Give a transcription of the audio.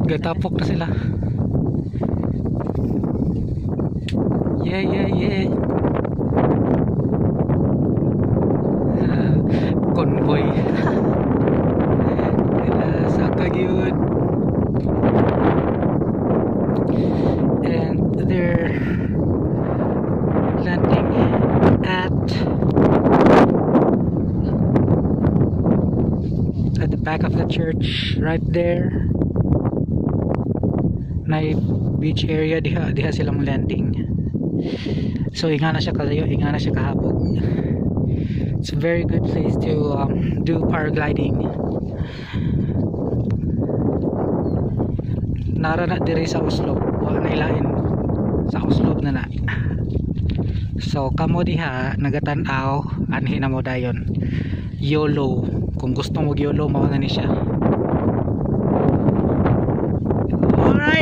gatapok na sila. Yeah yeah yeah. Ah, convoy. Saka yun. And they're landing at at the back of the church right there na beach area diha diha silang landing. So inga na siya kalayo inga na siya kahapon. It's a very good place to um, do paragliding. Nara na diri sa Oslo. Wa na ilain. Sa Oslo na na. So kamo diha nagatan-aw anhi na mo dayon. YOLO. Kung gusto mo YOLO mao na ni siya